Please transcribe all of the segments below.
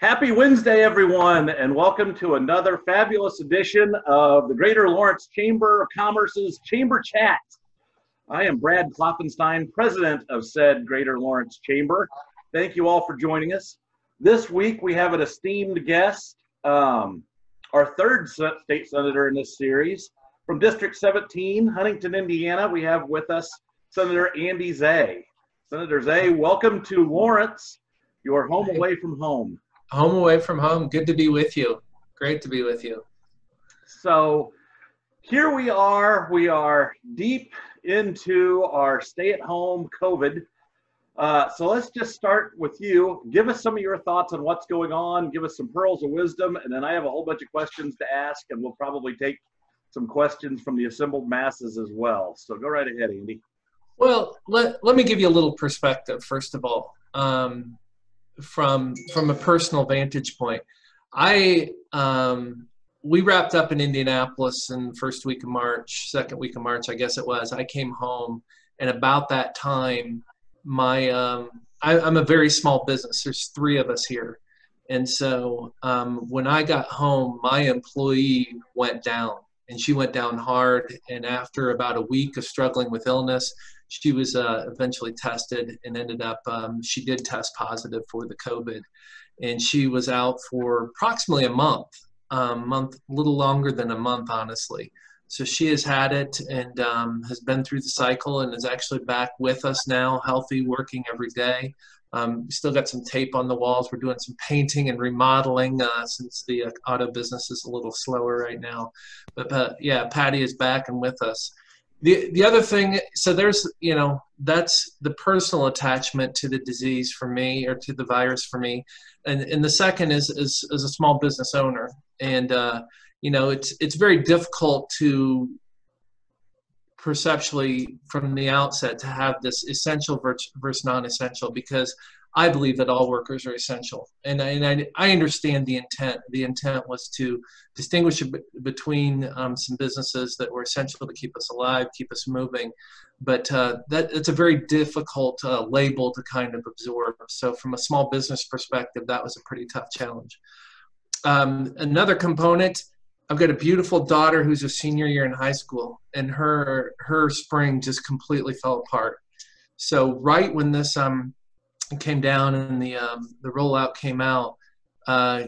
Happy Wednesday, everyone, and welcome to another fabulous edition of the Greater Lawrence Chamber of Commerce's Chamber Chat. I am Brad Klopfenstein, president of said Greater Lawrence Chamber. Thank you all for joining us. This week we have an esteemed guest, um, our third state senator in this series. From District 17, Huntington, Indiana, we have with us Senator Andy Zay. Senator Zay, welcome to Lawrence, your home away from home. Home away from home. Good to be with you. Great to be with you. So here we are. We are deep into our stay at home COVID. Uh, so let's just start with you. Give us some of your thoughts on what's going on. Give us some pearls of wisdom. And then I have a whole bunch of questions to ask, and we'll probably take some questions from the assembled masses as well. So go right ahead, Andy. Well, let, let me give you a little perspective, first of all. Um, from from a personal vantage point. I um, we wrapped up in Indianapolis in first week of March, second week of March, I guess it was. I came home, and about that time, my um, I, am a very small business. There's three of us here, and so um, when I got home, my employee went down, and she went down hard. And after about a week of struggling with illness, she was uh, eventually tested and ended up um, she did test positive for the covid. And she was out for approximately a month um, month a little longer than a month honestly. So she has had it and um, has been through the cycle and is actually back with us now healthy working every day. Um, still got some tape on the walls. We're doing some painting and remodeling uh, since the uh, auto business is a little slower right now. But uh, yeah patty is back and with us the the other thing so there's you know that's the personal attachment to the disease for me or to the virus for me. And and the second is is as a small business owner. And uh, you know it's it's very difficult to perceptually from the outset to have this essential versus non-essential because I believe that all workers are essential, and I, and I, I understand the intent. The intent was to distinguish between um, some businesses that were essential to keep us alive, keep us moving, but uh, that it's a very difficult uh, label to kind of absorb. So, from a small business perspective, that was a pretty tough challenge. Um, another component. I've got a beautiful daughter who's a senior year in high school, and her her spring just completely fell apart. So right when this um, came down and the um, the rollout came out, uh,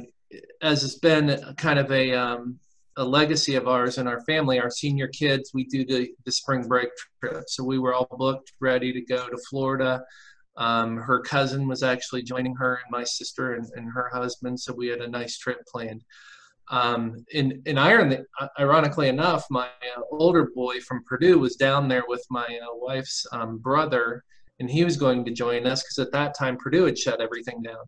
as it's been kind of a um, a legacy of ours in our family, our senior kids, we do the, the spring break trip. So we were all booked, ready to go to Florida. Um, her cousin was actually joining her and my sister and, and, her husband. So we had a nice trip planned. Um, in, in Ireland, ironically enough, my uh, older boy from Purdue was down there with my uh, wife's um, brother and he was going to join us because at that time Purdue had shut everything down.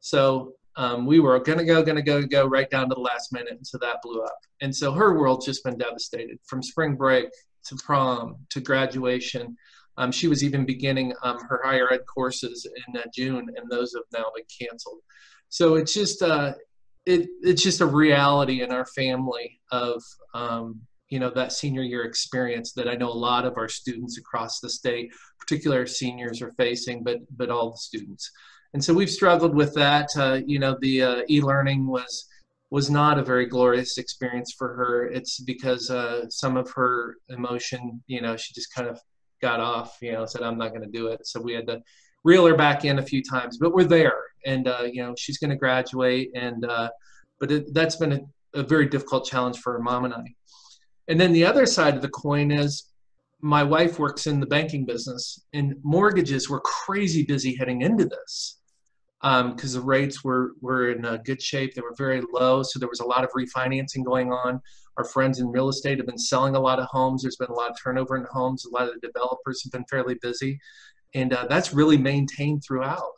So um, we were going to go, to go, go right down to the last minute, and so that blew up. And so her world's just been devastated from spring break to prom to graduation. Um, she was even beginning um, her higher ed courses in uh, June, and those have now been canceled. So it's just uh, it, it's just a reality in our family of um, you know that senior year experience that I know a lot of our students across the state, particular seniors, are facing, but but all the students. And so we've struggled with that. Uh, you know, the uh, e-learning was was not a very glorious experience for her. It's because uh, some of her emotion, you know, she just kind of got off. You know, said I'm not going to do it. So we had to reel her back in a few times, but we're there, and uh, you know, she's going to graduate, and uh, but it, that's been a, a very difficult challenge for her mom and I. And then the other side of the coin is my wife works in the banking business, and mortgages were crazy busy heading into this because um, the rates were, were in a good shape. They were very low, so there was a lot of refinancing going on. Our friends in real estate have been selling a lot of homes. There's been a lot of turnover in homes. A lot of the developers have been fairly busy, and uh, that's really maintained throughout.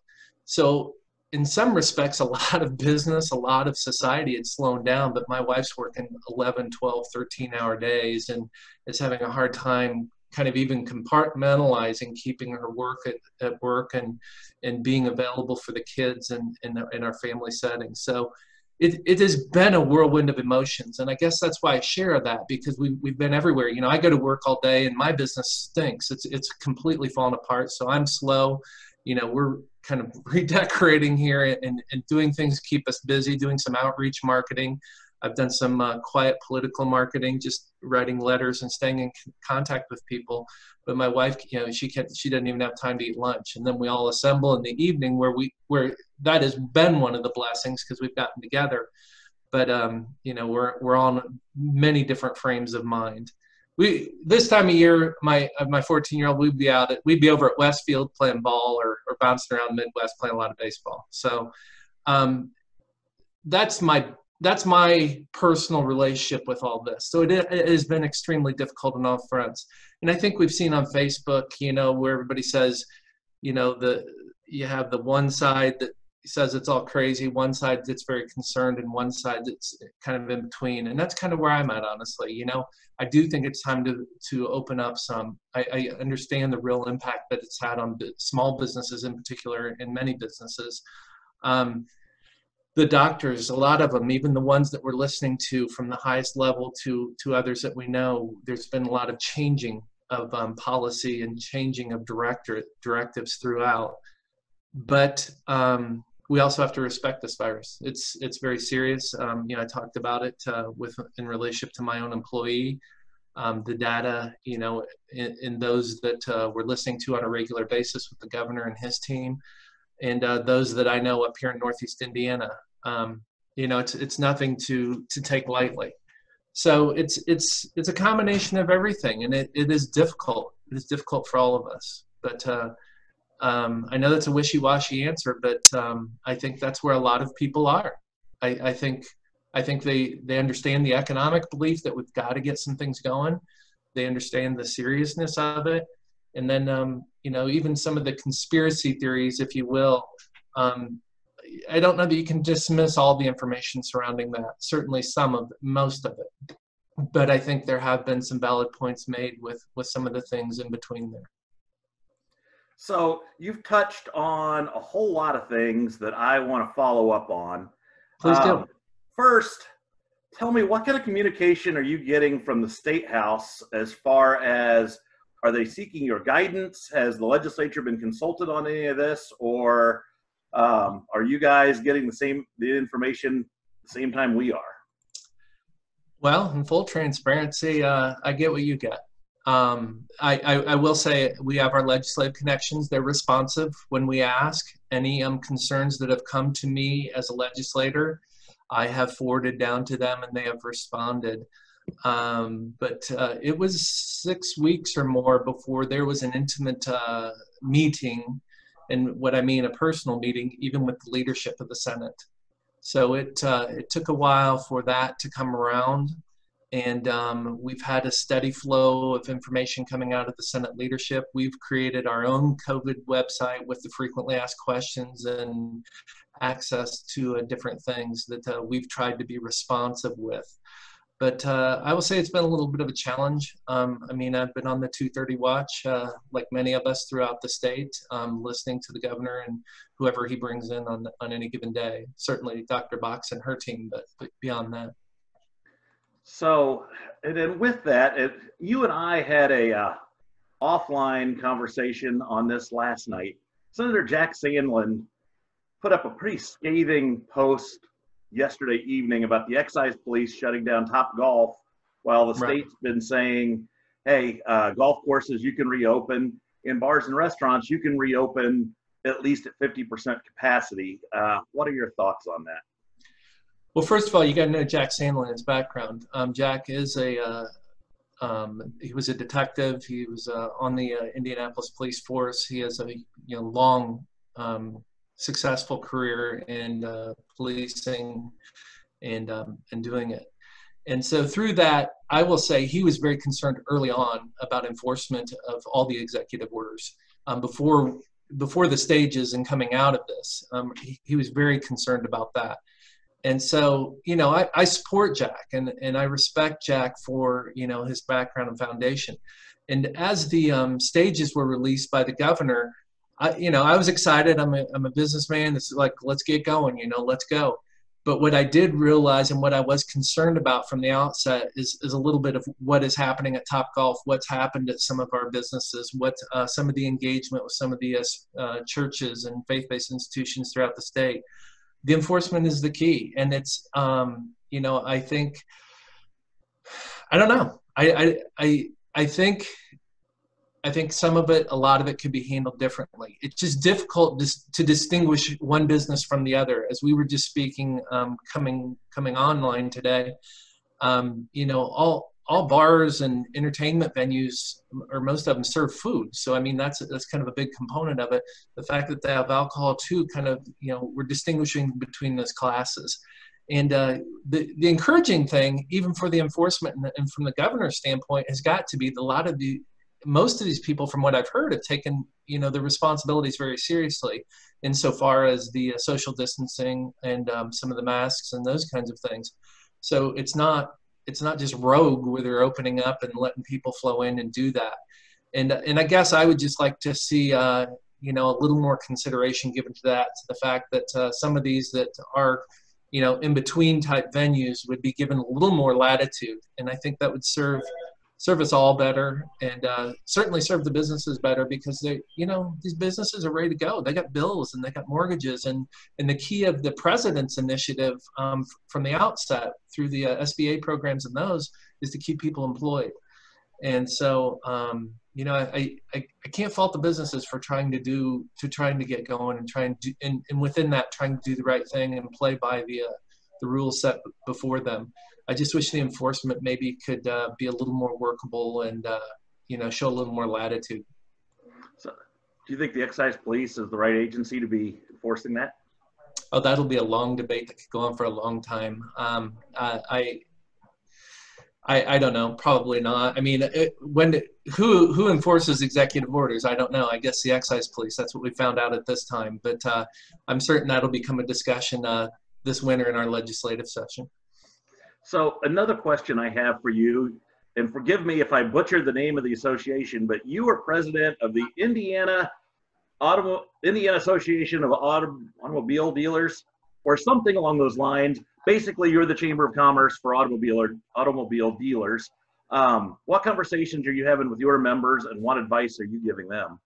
So in some respects, a lot of business, a lot of society had slowed down, but my wife's working 11, 12, 13 hour days and is having a hard time kind of even compartmentalizing keeping her work at, at work and, and being available for the kids and in, in our family setting. So it, it has been a whirlwind of emotions. And I guess that's why I share that because we, we've been everywhere. You know, I go to work all day and my business stinks. It's, it's completely fallen apart. So I'm slow you know, we're kind of redecorating here and, and doing things to keep us busy, doing some outreach marketing. I've done some uh, quiet political marketing, just writing letters and staying in contact with people. But my wife, you know, she can't, she doesn't even have time to eat lunch. And then we all assemble in the evening where we, where that has been one of the blessings because we've gotten together. But um, you know, we're we're on many different frames of mind. We this time of year, my my 14 year old, we'd be out at we'd be over at Westfield playing ball or or bouncing around Midwest playing a lot of baseball. So um, that's my that's my personal relationship with all this. So it, it, has been extremely difficult on all fronts. And I think we've seen on Facebook, you know, where everybody says, you know, the you have the one side that says it's all crazy, one side that's very concerned, and one side that's kind of in between. And that's kind of where I'm at, honestly. You know, I do think it's time to to open up some. I, I understand the real impact that it's had on small businesses in particular, and many businesses. Um, the doctors, a lot of them, even the ones that we're listening to from the highest level to to others that we know, there's been a lot of changing of um, policy and changing of director directives throughout. But um, we also have to respect this virus. It's it's very serious. Um, you know, I talked about it uh, with in relationship to my own employee. Um, the data, you know, in, in those that uh, we're listening to on a regular basis with the governor and his team, and uh, those that I know up here in Northeast Indiana um, you know, it's it's nothing to to take lightly. So it's it's it's a combination of everything, and it, it is difficult. It is difficult for all of us. But uh, um, I know that's a wishy-washy answer, but um, I think that's where a lot of people are. I, I think I think they they understand the economic belief that we've got to get some things going. They understand the seriousness of it, and then um, you know even some of the conspiracy theories, if you will, um, I don't know that you can dismiss all the information surrounding that. Certainly, some of it, most of it, but I think there have been some valid points made with with some of the things in between there. So you've touched on a whole lot of things that I want to follow up on. Please do. Um, first, tell me what kind of communication are you getting from the state house as far as are they seeking your guidance? Has the legislature been consulted on any of this, or um, are you guys getting the same the information the same time we are? Well, in full transparency, uh, I get what you get. Um, I, I, I, will say we have our legislative connections. They're responsive when we ask. Any um, concerns that have come to me as a legislator, I have forwarded down to them and they have responded. Um, but uh, it was six weeks or more before there was an intimate uh, meeting and what I mean a personal meeting, even with the leadership of the Senate. So it uh, it took a while for that to come around, and um, we've had a steady flow of information coming out of the Senate leadership. We've created our own COVID website with the frequently asked questions and access to uh, different things that uh, we've tried to be responsive with. But uh, I will say it's been a little bit of a challenge. Um, I mean, I've been on the 230 watch, uh, like many of us throughout the state, um, listening to the governor and whoever he brings in on, on any given day. Certainly Dr. Box and her team, but, but beyond that. So, and then with that, it, you and I had a uh, offline conversation on this last night. Senator Jack Sandlin put up a pretty scathing post yesterday evening about the excise police shutting down Top Golf, while the right. state's been saying, "Hey, uh, golf courses you can reopen. In bars and restaurants you can reopen at least at 50% capacity." Uh, what are your thoughts on that? Well, first of all, you got to know Jack Sandlin's background. Um, Jack is a uh, um, he was a detective. He was uh, on the uh, Indianapolis Police Force. He has a you know long um, successful career in uh, policing and um, and doing it. And so through that, I will say he was very concerned early on about enforcement of all the executive orders um, before before the stages and coming out of this. Um, he, he, was very concerned about that. And so, you know, I, I support Jack and, and I respect Jack for, you know, his background and foundation. And as the um, stages were released by the governor, I, you know, I was excited. I'm a, I'm a businessman. It's like, let's get going, you know, let's go. But what I did realize and what I was concerned about from the outset is, is a little bit of what is happening at Top Golf, what's happened at some of our businesses, what uh, some of the engagement with some of the uh, churches and faith-based institutions throughout the state. The enforcement is the key, and it's um, you know I think I don't know I I I, I think I think some of it, a lot of it could be handled differently. It's just difficult to distinguish one business from the other. As we were just speaking, um, coming coming online today, um, you know, all all bars and entertainment venues, or most of them, serve food. So I mean, that's that's kind of a big component of it. The fact that they have alcohol too, kind of, you know, we're distinguishing between those classes. And uh, the, the encouraging thing, even for the enforcement and, and, from the governor's standpoint, has got to be a lot of the most of these people, from what I've heard, have taken you know the responsibilities very seriously, insofar as the uh, social distancing and um, some of the masks and those kinds of things. So it's not it's not just rogue where they're opening up and letting people flow in and do that. And and I guess I would just like to see uh, you know a little more consideration given to that, to the fact that uh, some of these that are you know in between type venues would be given a little more latitude, and I think that would serve serve us all better and uh, certainly serve the businesses better because they you know these businesses are ready to go. They got bills and they got mortgages and and the key of the president's initiative um, from the outset through the uh, sba programs and those is to keep people employed. And so um, you know I, I i can't fault the businesses for trying to do to trying to get going and trying to and, and within that trying to do the right thing and play by the uh, the rules set before them I just wish the enforcement maybe could uh, be a little more workable and uh, you know show a little more latitude. So, do you think the excise police is the right agency to be enforcing that? Oh, that'll be a long debate that could go on for a long time. Um, I, I, I don't know. Probably not. I mean, it, when who who enforces executive orders? I don't know. I guess the excise police. That's what we found out at this time. But uh, I'm certain that'll become a discussion uh, this winter in our legislative session. So another question I have for you, and forgive me if I butcher the name of the association, but you are president of the Indiana Automo- Indiana Association of Auto- Automobile Dealers, or something along those lines. Basically, you're the Chamber of Commerce for automobile or automobile dealers. Um, what conversations are you having with your members, and what advice are you giving them?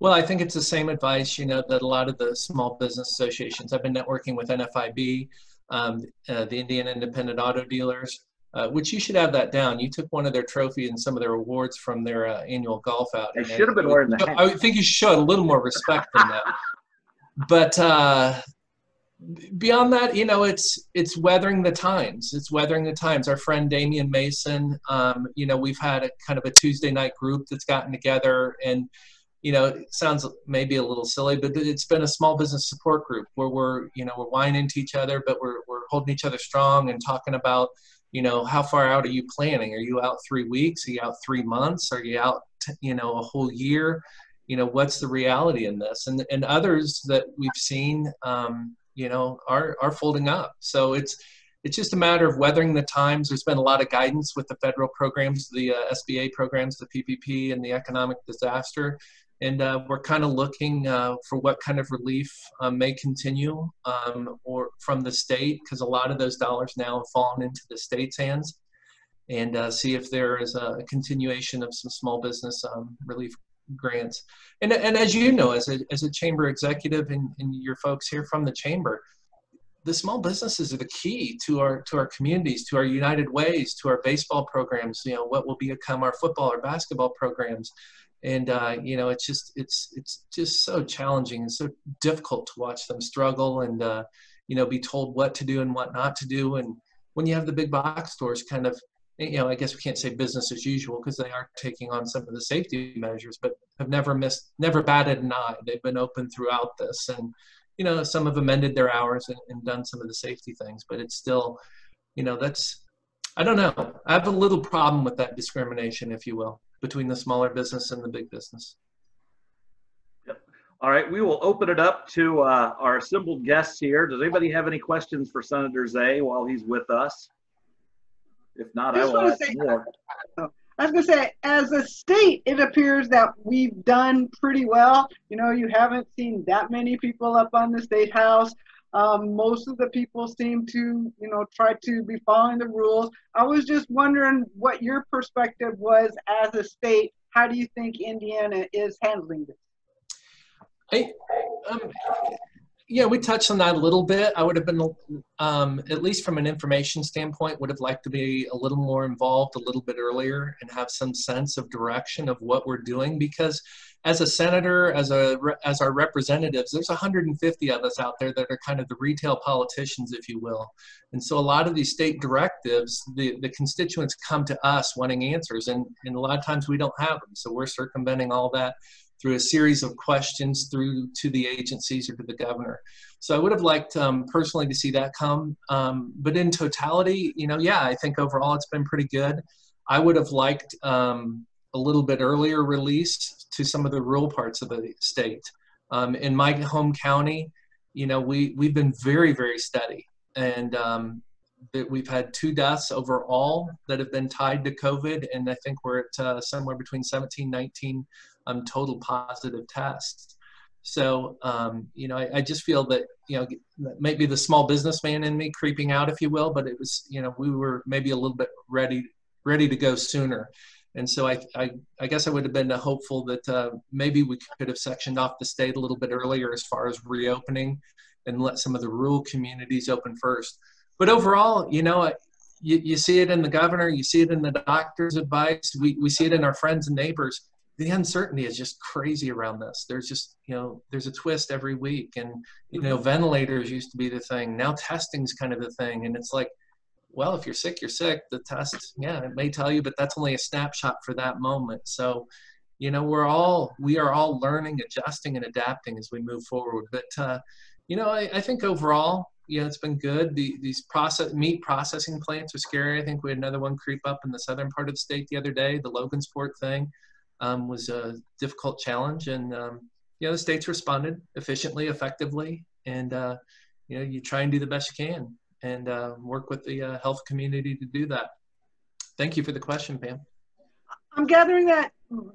Well, I think it's the same advice, you know, that a lot of the small business associations. I've been networking with NFIB um, uh, the Indiana Independent Auto Dealers, uh, which you should have that down. You took one of their trophies and some of their awards from their uh, annual golf outing. They should have been wearing that. I think you should a little more respect than that. but uh, beyond that, you know, it's it's weathering the times. It's weathering the times. Our friend Damian Mason, um, you know, we've had a kind of a Tuesday night group that's gotten together and you know, it sounds maybe a little silly, but it's been a small business support group where we're, you know, we're whining to each other, but we're, we're holding each other strong and talking about, you know, how far out are you planning? Are you out three weeks? Are you out three months? Are you out, you know, a whole year? You know, what's the reality in this? And, and others that we've seen, um, you know, are, are folding up. So it's, it's just a matter of weathering the times. There's been a lot of guidance with the federal programs, the uh, SBA programs, the PPP, and the economic disaster and uh, we're kind of looking uh, for what kind of relief um, may continue um, or from the state because a lot of those dollars now have fallen into the state's hands. And uh, see if there is a continuation of some small business um, relief grants. And, and as you know as a, as a chamber executive and, and your folks here from the chamber the small businesses are the key to our to our communities to our united ways to our baseball programs you know what will become our football or basketball programs and uh, you know it's just it's it's just so challenging and so difficult to watch them struggle and uh, you know be told what to do and what not to do. And when you have the big box stores kind of you know i guess we can't say business as usual because they are taking on some of the safety measures but have never missed never batted an eye. They've been open throughout this and you know some have amended their hours and, and done some of the safety things but it's still you know that's i don't know i have a little problem with that discrimination if you will between the smaller business and the big business. Yep. All right, we will open it up to uh, our assembled guests here. Does anybody have any questions for Senator Zay while he's with us? If not, I will ask say, more. I was going to say, as a state, it appears that we've done pretty well. You know, you haven't seen that many people up on the state house. Um, most of the people seem to, you know, try to be following the rules. I was just wondering what your perspective was as a state. How do you think Indiana is handling this? I, um, yeah, we touched on that a little bit. I would have been, um, at least from an information standpoint, would have liked to be a little more involved a little bit earlier and have some sense of direction of what we're doing. Because as a senator, as a as our representatives, there's 150 of us out there that are kind of the retail politicians, if you will. And so a lot of these state directives, the, the constituents come to us wanting answers, and, and a lot of times we don't have them. So we're circumventing all that through a series of questions through to the agencies or to the governor. So I would have liked um, personally to see that come. Um, but in totality, you know, yeah, I think overall it's been pretty good. I would have liked um, a little bit earlier release to some of the rural parts of the state. Um, in my home county, you know, we, we've been very, very steady. And um, that we've had two deaths overall that have been tied to COVID. And I think we're at uh, somewhere between 17, 19 um, total positive tests. So, um, you know, I, I, just feel that, you know, maybe the small businessman in me creeping out, if you will, but it was, you know, we were maybe a little bit ready, ready to go sooner. And so I, I, I guess I would have been hopeful that uh, maybe we could have sectioned off the state a little bit earlier as far as reopening and let some of the rural communities open first. But overall, you know, you, you see it in the governor, you see it in the doctor's advice, we, we see it in our friends and neighbors the uncertainty is just crazy around this. There's just, you know, there's a twist every week. And, you know, ventilators used to be the thing. Now testing's kind of the thing. And it's like, well, if you're sick, you're sick. The test, yeah, it may tell you, but that's only a snapshot for that moment. So, you know, we're all, we are all learning, adjusting, and adapting as we move forward. But, uh, you know, I, I think overall, you know, it's been good. The, these process meat processing plants are scary. I think we had another one creep up in the southern part of the state the other day, the Logansport thing um, was a difficult challenge, and um, you know the states responded efficiently, effectively, and uh, you know you try and do the best you can and uh, work with the uh, health community to do that. Thank you for the question, Pam. I'm gathering that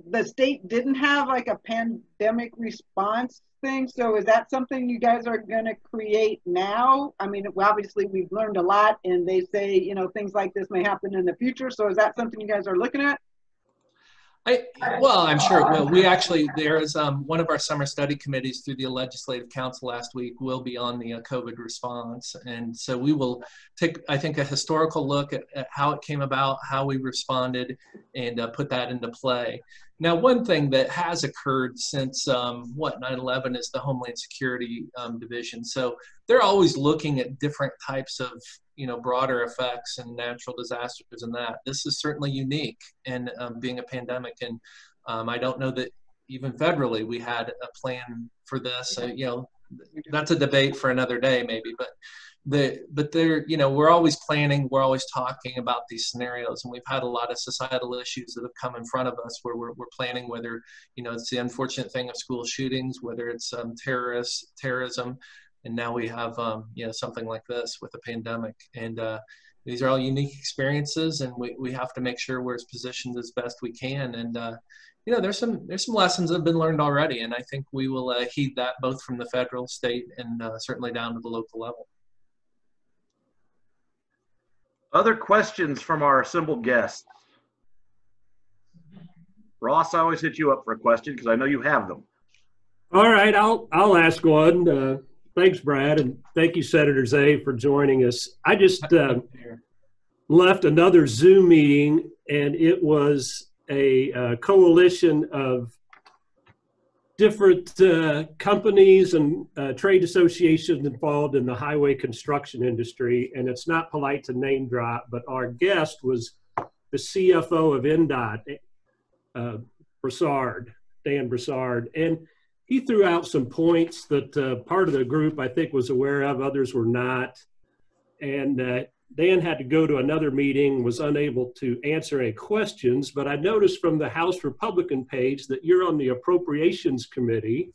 the state didn't have like a pandemic response thing. So is that something you guys are going to create now? I mean, obviously we've learned a lot and they say, you know, things like this may happen in the future. So is that something you guys are looking at? I, well, I'm sure. We actually, there is um, one of our summer study committees through the Legislative Council last week will be on the uh, COVID response. And so we will take, I think, a historical look at, at how it came about, how we responded, and uh, put that into play. Now, one thing that has occurred since um, what 9/11 is the Homeland Security um, Division. So they're always looking at different types of you know broader effects and natural disasters and that. This is certainly unique in um, being a pandemic, and um, I don't know that even federally we had a plan for this. Uh, you know, that's a debate for another day maybe, but the but they're you know we're always planning we're always talking about these scenarios and we've had a lot of societal issues that have come in front of us where we're, we're planning whether you know it's the unfortunate thing of school shootings whether it's um, terrorist terrorism and now we have um, you know something like this with a pandemic. And uh, these are all unique experiences and we, we have to make sure we're as positioned as best we can and uh, you know there's some there's some lessons that have been learned already and i think we will uh, heed that both from the federal state and uh, certainly down to the local level other questions from our assembled guests? Ross, I always hit you up for a question because I know you have them. All right, I'll I'll ask one. Uh, thanks, Brad, and thank you, Senator Zay, for joining us. I just uh, left another Zoom meeting, and it was a, a coalition of different uh, companies and uh, trade associations involved in the highway construction industry. And it's not polite to name drop, but our guest was the CFO of INDOT, uh, Broussard, Dan Broussard. And he threw out some points that uh, part of the group I think was aware of, others were not. And uh, Dan had to go to another meeting, was unable to answer any questions, but I noticed from the House Republican page that you're on the Appropriations Committee,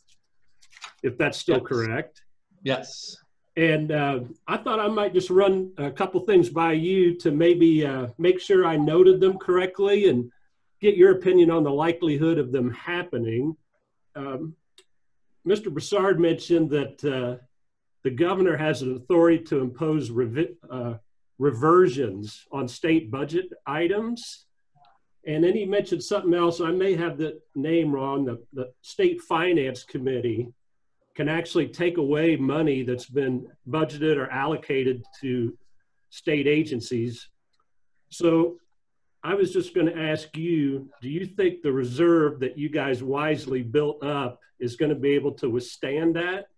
if that's still yes. correct. Yes. And uh, I thought I might just run a couple things by you to maybe uh, make sure I noted them correctly and get your opinion on the likelihood of them happening. Um, Mr. Broussard mentioned that uh, the governor has an authority to impose revi- uh, reversions on state budget items. And then he mentioned something else. I may have the name wrong. The, the state finance committee can actually take away money that's been budgeted or allocated to state agencies. So I was just going to ask you do you think the reserve that you guys wisely built up is going to be able to withstand that,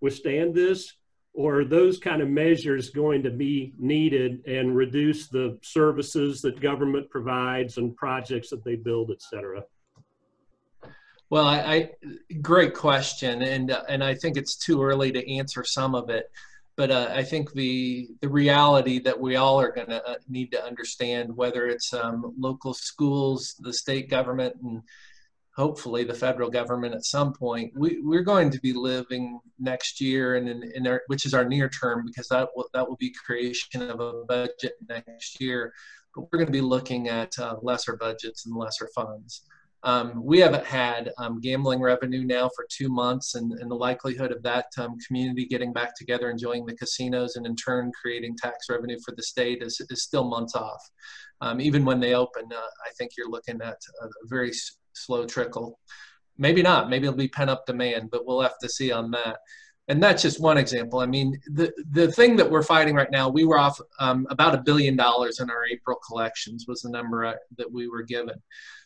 withstand this? Or are those kind of measures going to be needed and reduce the services that government provides and projects that they build, et cetera? Well, I, I great question, and and I think it's too early to answer some of it, but uh, I think the the reality that we all are going to uh, need to understand, whether it's um, local schools, the state government, and hopefully the federal government at some point, we we're going to be living next year, and in, in our, which is our near term, because that will that will be creation of a budget next year, but we're going to be looking at uh, lesser budgets and lesser funds. Um, we haven't had um, gambling revenue now for two months, and, and the likelihood of that um, community getting back together, enjoying the casinos, and in turn creating tax revenue for the state is, is still months off. Um, even when they open, uh, I think you're looking at a very slow trickle. Maybe not. Maybe it'll be pent up demand, but we'll have to see on that. And that's just one example. I mean, the the thing that we're fighting right now, we were off um, about a billion dollars in our April collections was the number uh, that we were given.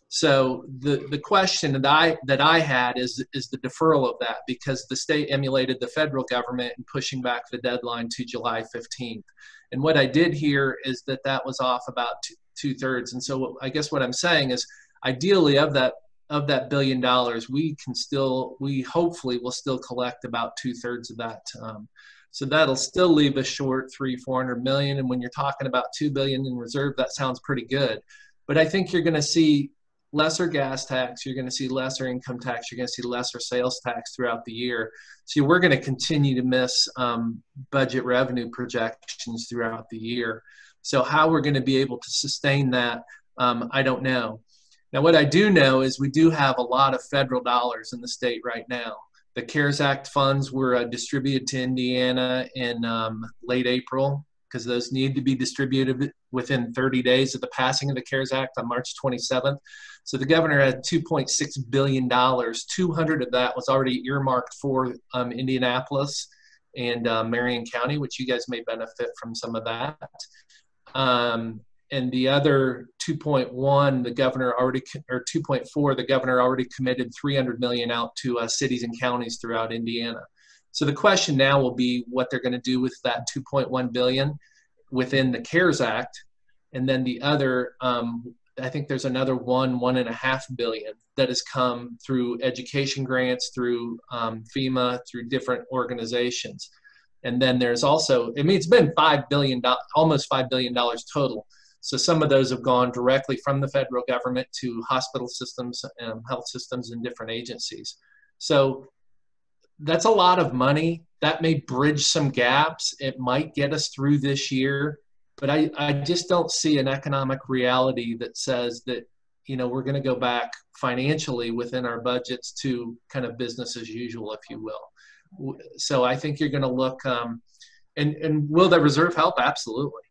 So the, the question that I that I had is is the deferral of that because the state emulated the federal government in pushing back the deadline to July 15th. And what I did here is that that was off about two, two thirds. And so I guess what I'm saying is ideally of that of that billion dollars, we can still we hopefully will still collect about two thirds of that. Um, so that'll still leave us short three, four hundred million. And when you're talking about two billion in reserve, that sounds pretty good. But I think you're going to see lesser gas tax, you're going to see lesser income tax, you're going to see lesser sales tax throughout the year. So we're going to continue to miss um, budget revenue projections throughout the year. So how we're going to be able to sustain that, um, I don't know. Now, what I do know is we do have a lot of federal dollars in the state right now. The CARES Act funds were uh, distributed to Indiana in um, late April because those need to be distributed within 30 days of the passing of the CARES Act on March 27th. So the governor had 2.6 billion dollars. 200 of that was already earmarked for um, Indianapolis and uh, Marion County, which you guys may benefit from some of that. Um, and the other 2.1, the governor already, or 2.4, the governor already committed 300 million out to uh, cities and counties throughout Indiana. So the question now will be what they're going to do with that 2.1 billion within the CARES Act, and then the other, um, I think there's another one, one and a half billion that has come through education grants, through um, FEMA, through different organizations. And then there's also, I mean, it's been five billion, almost five billion dollars total. So some of those have gone directly from the federal government to hospital systems, and health systems, and different agencies. So that's a lot of money. That may bridge some gaps. It might get us through this year, but I, I just don't see an economic reality that says that, you know, we're going to go back financially within our budgets to kind of business as usual, if you will. So I think you're going to look, um, and, and will the reserve help? Absolutely.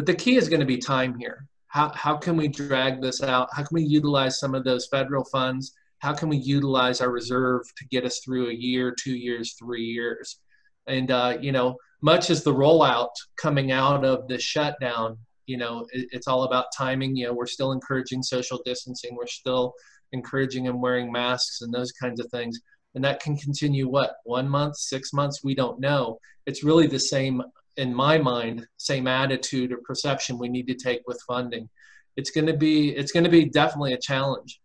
But the key is going to be time here. How, how can we drag this out? How can we utilize some of those federal funds? how can we utilize our reserve to get us through a year, two years, three years? And, uh, you know, much as the rollout coming out of the shutdown, you know, it, it's all about timing. You know, we're still encouraging social distancing. We're still encouraging them wearing masks and those kinds of things. And that can continue what, one month, six months? We don't know. It's really the same, in my mind, same attitude or perception we need to take with funding. It's going to be, it's going to be definitely a challenge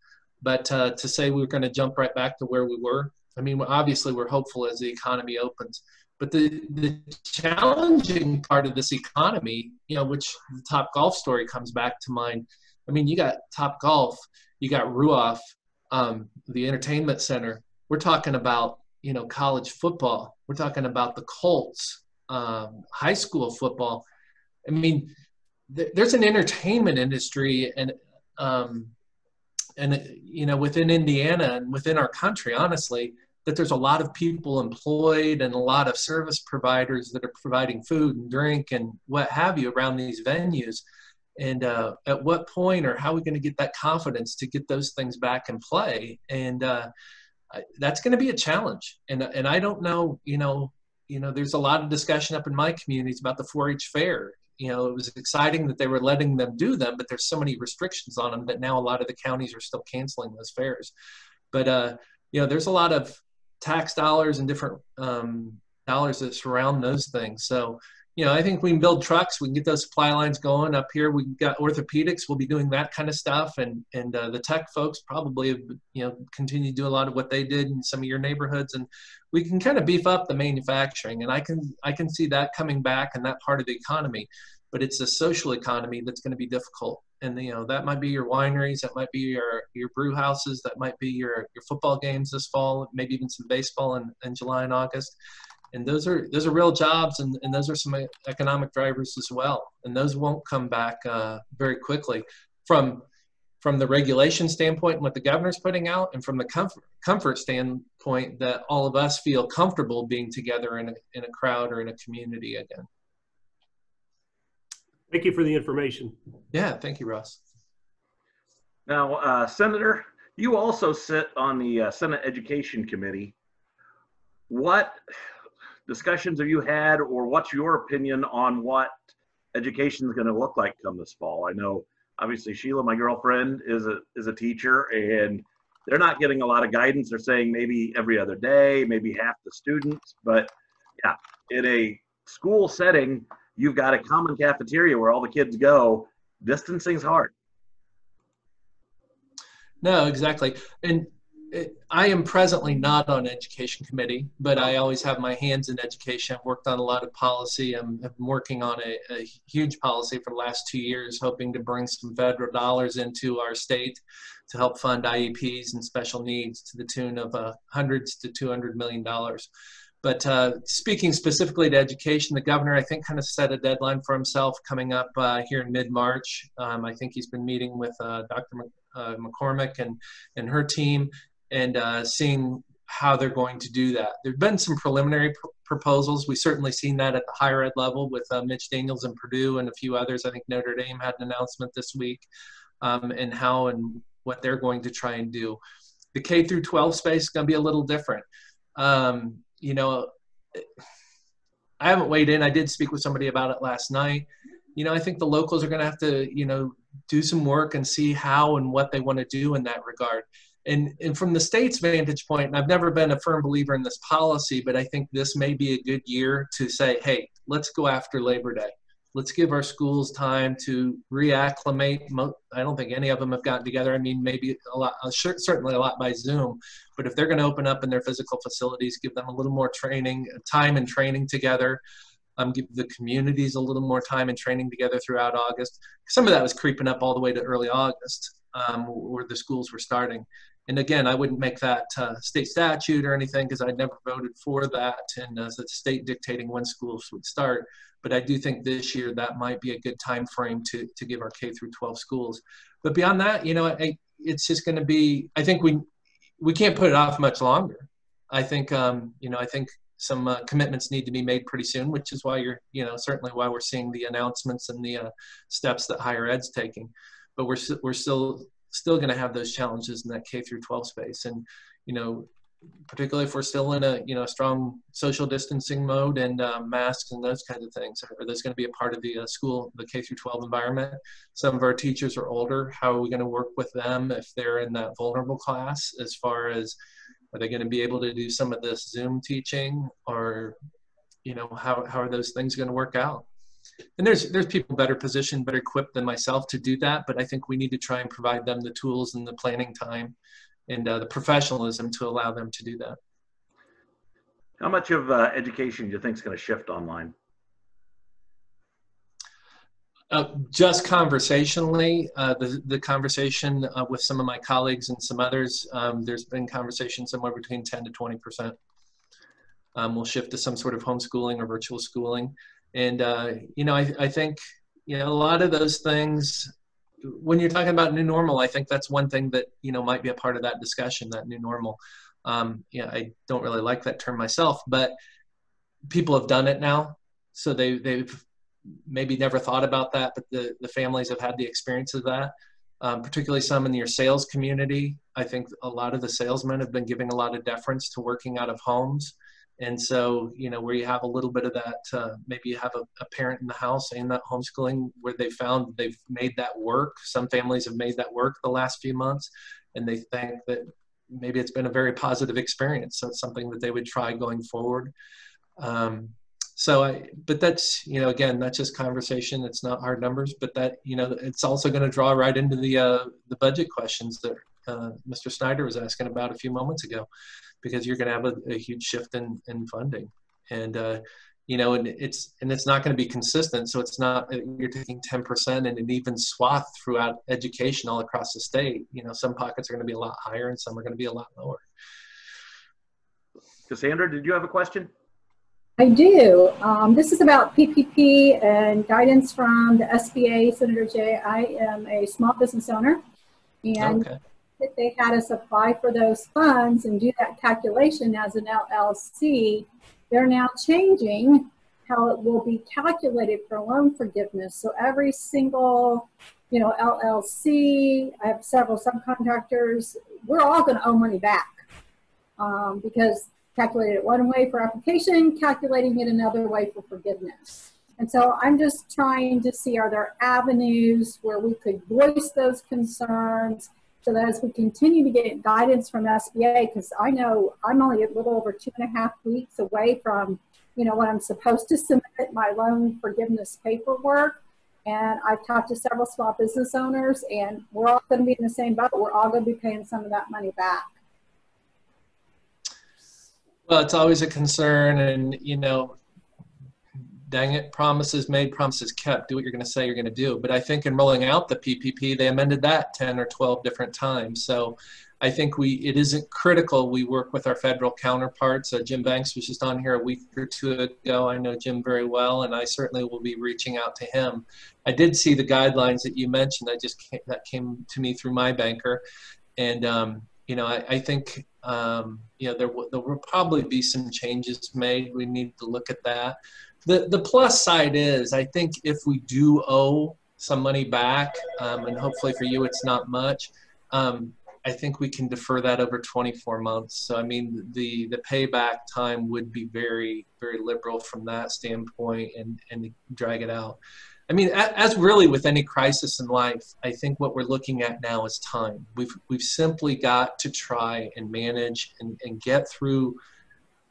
but uh, to say we're going to jump right back to where we were, I mean, obviously we're hopeful as the economy opens. But the, the challenging part of this economy, you know, which the Top Golf story comes back to mind. I mean, you got Top Golf, you got Ruoff, um, the entertainment center. We're talking about, you know, college football. We're talking about the Colts, um, high school football. I mean, th- there's an entertainment industry and um, and you know within indiana and within our country honestly that there's a lot of people employed and a lot of service providers that are providing food and drink and what have you around these venues. And uh, at what point or how are we going to get that confidence to get those things back in play? And uh, that's going to be a challenge. And and I don't know, you know, you know, there's a lot of discussion up in my communities about the 4-H fair. You know, it was exciting that they were letting them do them, but there's so many restrictions on them that now a lot of the counties are still canceling those fairs. But uh, you know, there's a lot of tax dollars and different um, dollars that surround those things. So you know, I think we can build trucks. We can get those supply lines going up here. We got orthopedics. We'll be doing that kind of stuff, and and uh, the tech folks probably have, you know continue to do a lot of what they did in some of your neighborhoods, and we can kind of beef up the manufacturing. And I can I can see that coming back in that part of the economy, but it's a social economy that's going to be difficult. And you know that might be your wineries, that might be your your brew houses, that might be your your football games this fall, maybe even some baseball in, in July and August and those are those are real jobs and, and those are some economic drivers as well. And those won't come back uh, very quickly from from the regulation standpoint and what the governor's putting out and from the comfort, comfort standpoint that all of us feel comfortable being together in a, in a crowd or in a community again. Thank you for the information. Yeah thank you russ. Now uh, senator you also sit on the uh, senate education committee. What discussions have you had, or what's your opinion on what education is going to look like come this fall? I know, obviously, Sheila, my girlfriend, is a is a teacher, and they're not getting a lot of guidance. They're saying maybe every other day, maybe half the students, but yeah, in a school setting, you've got a common cafeteria where all the kids go. Distancing's hard. No, exactly. And I am presently not on education committee, but I always have my hands in education. I've worked on a lot of policy. I'm, I'm working on a, a, huge policy for the last two years, hoping to bring some federal dollars into our state to help fund IEPs and special needs to the tune of uh, hundreds to 200 million dollars. But uh, speaking specifically to education, the governor, I think, kind of set a deadline for himself coming up uh, here in mid-March. Um, I think he's been meeting with uh, Dr. Uh, McCormick and, and her team and uh, seeing how they're going to do that. There've been some preliminary pr- proposals. We've certainly seen that at the higher ed level with uh, Mitch Daniels and Purdue and a few others. I think Notre Dame had an announcement this week um, and how and what they're going to try and do. The K through 12 space is going to be a little different. Um, you know, I haven't weighed in. I did speak with somebody about it last night. You know, I think the locals are going to have to, you know, do some work and see how and what they want to do in that regard and, and from the state's vantage point, and I've never been a firm believer in this policy, but I think this may be a good year to say, hey, let's go after Labor Day. Let's give our schools time to reacclimate. I don't think any of them have gotten together. I mean, maybe a lot, uh, certainly a lot by Zoom. But if they're going to open up in their physical facilities, give them a little more training, time and training together. Um, give the communities a little more time and training together throughout August. Some of that was creeping up all the way to early August, um, where the schools were starting. And again, I wouldn't make that uh, state statute or anything because I'd never voted for that and as the state dictating when schools would start. But I do think this year that might be a good time frame to, to give our K through 12 schools. But beyond that, you know, I, it's just going to be, I think we, we can't put it off much longer. I think, um, you know, I think some uh, commitments need to be made pretty soon, which is why you're, you know, certainly why we're seeing the announcements and the uh, steps that higher ed's taking. But we're, we're still still going to have those challenges in that K through 12 space. And, you know, particularly if we're still in a, you know, strong social distancing mode and uh, masks and those kinds of things, are those going to be a part of the uh, school, the K through 12 environment? Some of our teachers are older. How are we going to work with them if they're in that vulnerable class as far as, are they going to be able to do some of this Zoom teaching or, you know, how, how are those things going to work out? And there's there's people better positioned better equipped than myself to do that but i think we need to try and provide them the tools and the planning time and uh, the professionalism to allow them to do that how much of uh, education do you think is going to shift online uh, just conversationally, uh, the, the conversation uh, with some of my colleagues and some others, um, there's been conversation somewhere between 10 to 20 percent. Um, we'll shift to some sort of homeschooling or virtual schooling. And, uh, you know, I, I think, you know, a lot of those things, when you're talking about new normal, I think that's one thing that, you know, might be a part of that discussion, that new normal. Um, yeah, I don't really like that term myself, but people have done it now, so they they've maybe never thought about that, but the the families have had the experience of that. Um, particularly some in your sales community. I think a lot of the salesmen have been giving a lot of deference to working out of homes. And so, you know, where you have a little bit of that, uh, maybe you have a, a, parent in the house saying that homeschooling where they found they've made that work. Some families have made that work the last few months, and they think that maybe it's been a very positive experience. So it's something that they would try going forward. Um, so I, but that's, you know, again, that's just conversation. It's not hard numbers, but that, you know, it's also going to draw right into the, uh, the budget questions that uh, Mr. Snyder was asking about a few moments ago, because you're going to have a, a, huge shift in, in funding. And, uh, you know, and it's and it's not going to be consistent. So it's not you're taking 10% and an even swath throughout education all across the state. You know, some pockets are going to be a lot higher and some are going to be a lot lower. Cassandra, did you have a question? I do. Um, this is about PPP and guidance from the SBA, Senator Zay. I am a small business owner, and okay. They had us apply for those funds and do that calculation as an LLC. They're now changing how it will be calculated for loan forgiveness. So every single, you know, LLC, I have several subcontractors, we're all going to owe money back um, because calculated it one way for application, calculating it another way for forgiveness. And so I'm just trying to see are there avenues where we could voice those concerns so as we continue to get guidance from SBA, because I know I'm only a little over two and a half weeks away from, you know, when I'm supposed to submit my loan forgiveness paperwork. And I've talked to several small business owners, and we're all going to be in the same boat. We're all going to be paying some of that money back. Well, it's always a concern, and you know, dang it, promises made, promises kept. Do what you're going to say you're going to do. But I think in rolling out the PPP, they amended that 10 or 12 different times. So I think we it isn't critical. We work with our federal counterparts. Uh, Jim Banks was just on here a week or two ago. I know Jim very well, and I certainly will be reaching out to him. I did see the guidelines that you mentioned. I just came, that came to me through my banker, and um, you know, I, I think, um, you know, there, there will probably be some changes made. We need to look at that. The, the plus side is, I think if we do owe some money back, um, and hopefully for you it's not much, um, I think we can defer that over 24 months. So I mean, the the payback time would be very very liberal from that standpoint, and and drag it out. I mean, as really with any crisis in life, I think what we're looking at now is time. We've we've simply got to try and manage and, and get through.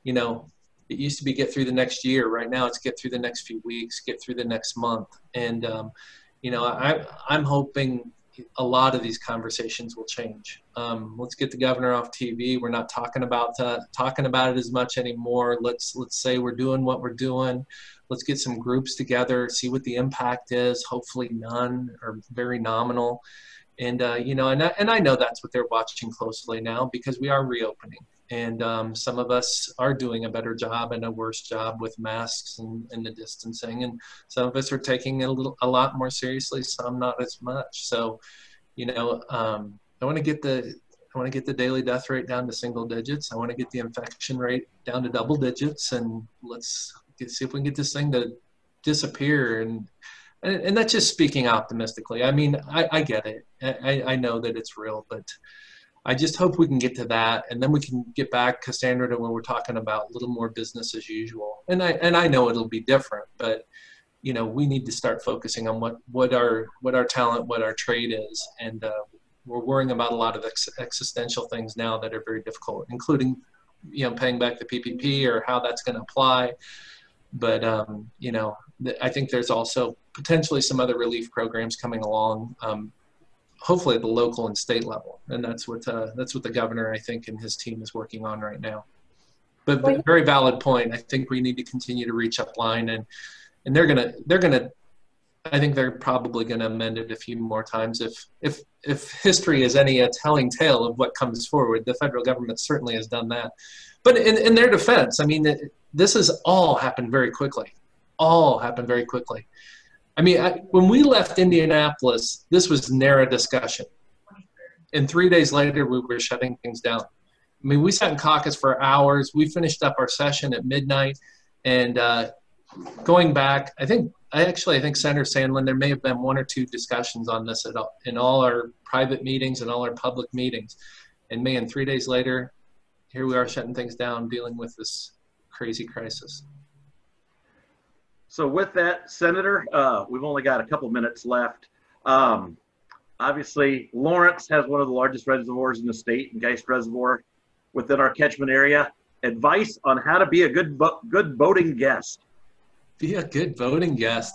You know, it used to be get through the next year. Right now, it's get through the next few weeks, get through the next month, and um, you know, I I'm hoping a lot of these conversations will change. Um, let's get the governor off TV. We're not talking about uh, talking about it as much anymore. Let's let's say we're doing what we're doing let's get some groups together, see what the impact is. Hopefully, none or very nominal. And uh, you know, and I, and I know that's what they're watching closely now because we are reopening, and um, some of us are doing a better job and a worse job with masks and, and the distancing, and some of us are taking it a little a lot more seriously, some not as much. So, you know, um, I want to get the I want to get the daily death rate down to single digits. I want to get the infection rate down to double digits, and let's see if we can get this thing to disappear and and, and that's just speaking optimistically. I mean, I, I get it. I, I know that it's real, but I just hope we can get to that, and then we can get back, Cassandra, to when we're talking about a little more business as usual. And I and I know it'll be different, but you know, we need to start focusing on what what our what our talent, what our trade is, and uh, we're worrying about a lot of ex- existential things now that are very difficult, including you know paying back the PPP or how that's going to apply. But um, you know, I think there's also potentially some other relief programs coming along, um, hopefully at the local and state level, and that's what uh, that's what the governor I think and his team is working on right now. But, very valid point. I think we need to continue to reach up line and and they're gonna they're gonna I think they're probably going to amend it a few more times. If if if history is any a telling tale of what comes forward, the federal government certainly has done that. But in, in their defense, I mean, it, this has all happened very quickly. All happened very quickly. I mean, I, when we left Indianapolis, this was narrow discussion. And three days later, we were shutting things down. I mean, we sat in caucus for hours. We finished up our session at midnight, and uh, going back, I think I actually I think Senator Sandlin there may have been one or two discussions on this at all, in all our private meetings and all our public meetings, and man, three days later, here we are shutting things down, dealing with this crazy crisis. So with that, Senator, uh, we've only got a couple minutes left. Um, obviously, Lawrence has one of the largest reservoirs in the state, Geist Reservoir, within our catchment area. Advice on how to be a good good boating guest. Be a good boating guest.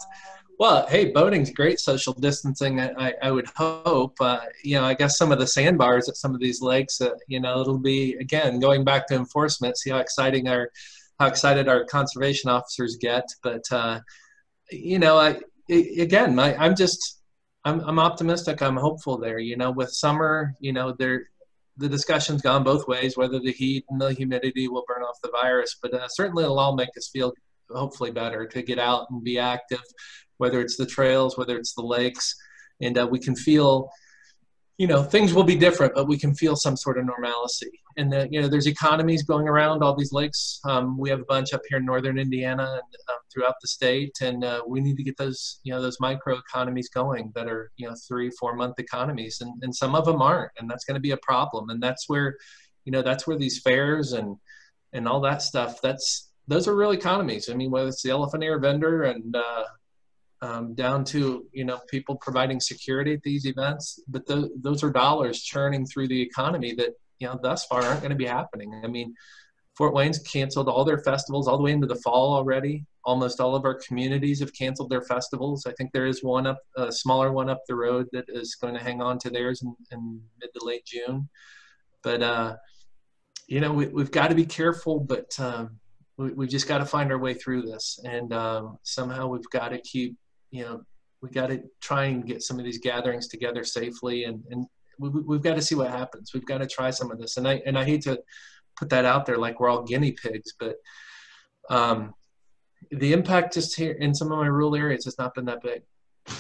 Well, hey, boating's great social distancing. I, I would hope. Uh, you know, I guess some of the sandbars at some of these lakes. Uh, you know, it'll be again going back to enforcement. See how exciting our how excited our conservation officers get. But uh, you know, I again, I, I'm just I'm I'm optimistic. I'm hopeful there. You know, with summer, you know, there the discussion's gone both ways. Whether the heat and the humidity will burn off the virus, but uh, certainly it'll all make us feel hopefully better to get out and be active. Whether it's the trails, whether it's the lakes, and uh, we can feel you know things will be different but we can feel some sort of normalcy. And the, you know there's economies going around all these lakes. Um, we have a bunch up here in northern indiana and um, throughout the state. And uh, we need to get those you know those micro economies going that are you know three four month economies. And, and some of them aren't. And that's going to be a problem. And that's where you know that's where these fairs and and all that stuff that's those are real economies. I mean whether it's the elephant ear vendor and uh, um, down to you know people providing security at these events. But the, those are dollars churning through the economy that you know thus far aren't going to be happening. I mean fort wayne's canceled all their festivals all the way into the fall already. Almost all of our communities have canceled their festivals. I think there is one up a smaller one up the road that is going to hang on to theirs in, in mid to late june. But uh, you know we, we've got to be careful but um, we, we just got to find our way through this. And um, somehow we've got to keep you know, we got to try and get some of these gatherings together safely, and and we, we've got to see what happens. We've got to try some of this, and I and I hate to put that out there like we're all guinea pigs, but um, the impact just here in some of my rural areas has not been that big,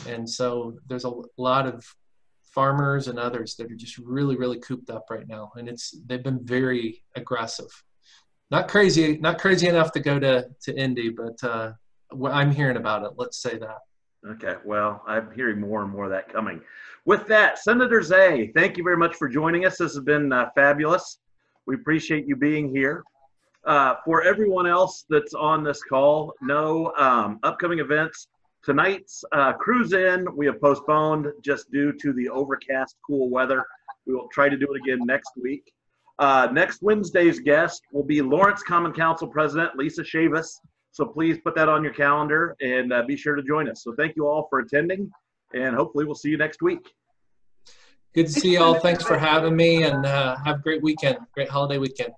and so there's a lot of farmers and others that are just really really cooped up right now, and it's they've been very aggressive. Not crazy, not crazy enough to go to to Indy, but uh, I'm hearing about it. Let's say that. Okay, well, I'm hearing more and more of that coming. With that, Senator Zay, thank you very much for joining us. This has been uh, fabulous. We appreciate you being here. Uh, for everyone else that's on this call, no um, upcoming events. Tonight's uh, cruise in we have postponed just due to the overcast, cool weather. We will try to do it again next week. Uh, next Wednesday's guest will be Lawrence Common Council President Lisa Chavis. So please put that on your calendar and uh, be sure to join us. So thank you all for attending, and hopefully we'll see you next week. Good to see you all. Thanks for having me, and uh, have a great weekend, great holiday weekend.